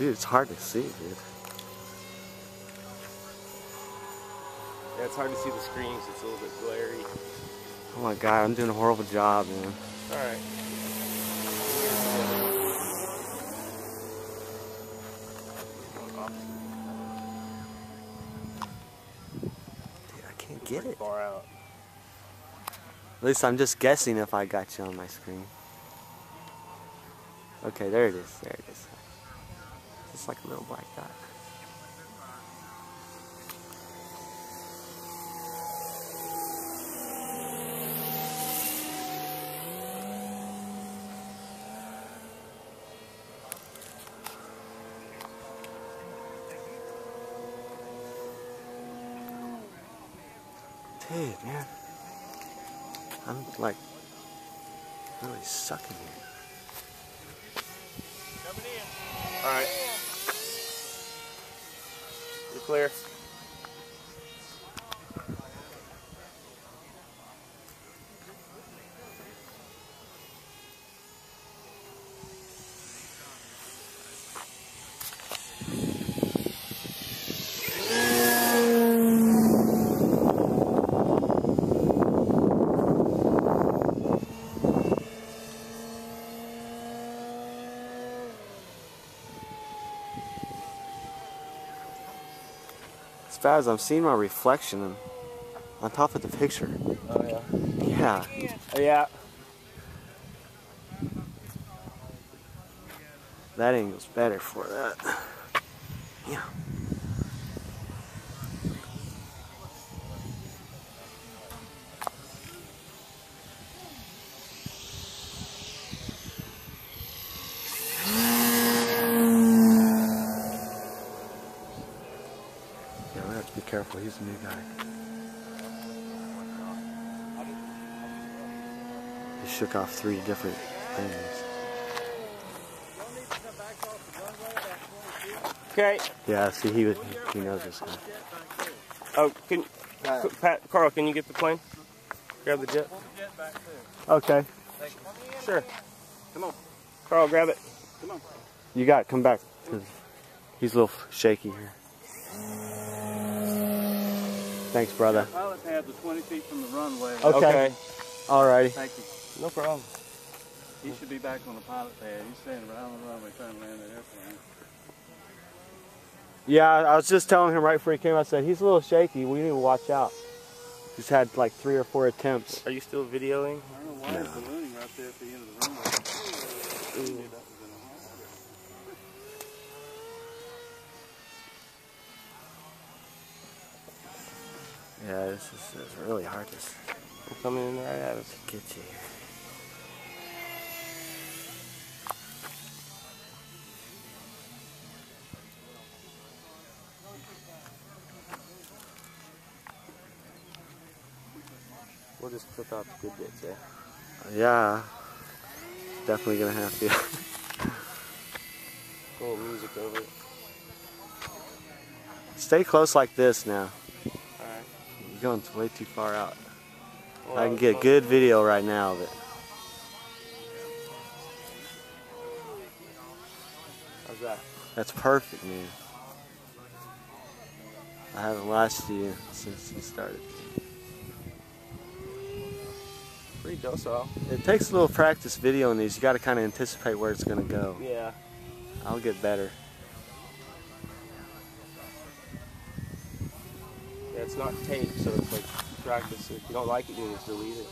Dude, it's hard to see, dude. Yeah, it's hard to see the screens. It's a little bit blurry. Oh my god, I'm doing a horrible job, man. Alright. Dude, I can't get it. Far out. At least I'm just guessing if I got you on my screen. Okay, there it is. There it is. Just like a little black dot. Dude, man. I'm like really sucking here. Alright. Clear. As I'm seeing my reflection on top of the picture. Oh yeah. Yeah. Oh, yeah. That angle's better for that. Yeah, we have to be careful. He's a new guy. He shook off three different things. Okay. Yeah, see, he was, he knows this guy. Oh, can Pat Carl? Can you get the plane? Grab the jet. Okay. Sure. Come on. Carl, grab it. You got it. Come back. He's a little shaky here. Thanks, brother. Pilot pad was 20 feet from the runway. Okay. Alrighty. Thank you. No problem. He should be back on the pilot pad. He's standing right on the runway trying to land that airplane. Yeah, I was just telling him right before he came. I said he's a little shaky. We need to watch out. He's had like three or four attempts. Are you still videoing? I don't know why he's ballooning right there at the end of the runway. Maybe that was in a Yeah, this is, this is really hard to I'm coming in right at us. get you here. We'll just clip out the good bits, yeah. Yeah, definitely gonna have to. Little music over it. Stay close like this now. You're going way too far out. Well, I can get close. good video right now of it. How's that? That's perfect, man. I haven't watched you since you started. Pretty docile. It takes a little practice videoing these. You got to kind of anticipate where it's gonna go. Yeah. I'll get better. Yeah, it's not taped, so it's like practice. If you don't like it, you can just delete it.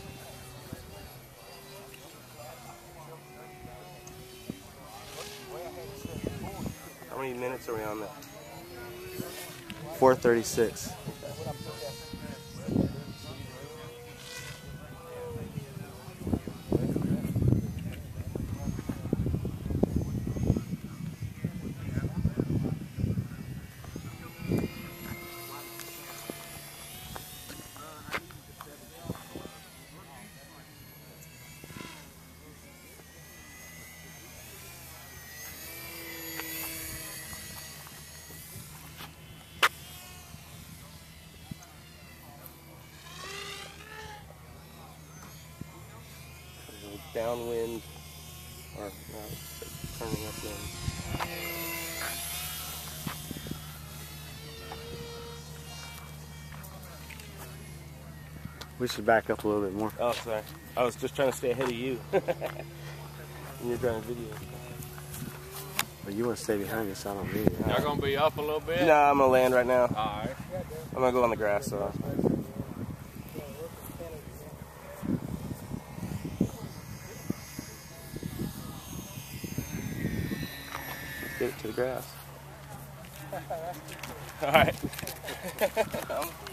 How many minutes are we on that? 436. downwind, or uh, turning upwind. We should back up a little bit more. Oh, sorry. I was just trying to stay ahead of you. and you're doing video. But you want to stay behind us, I don't need it. Y'all gonna be up a little bit? No, nah, I'm gonna land right now. Alright. I'm gonna go on the grass, so. Uh, the grass. All right.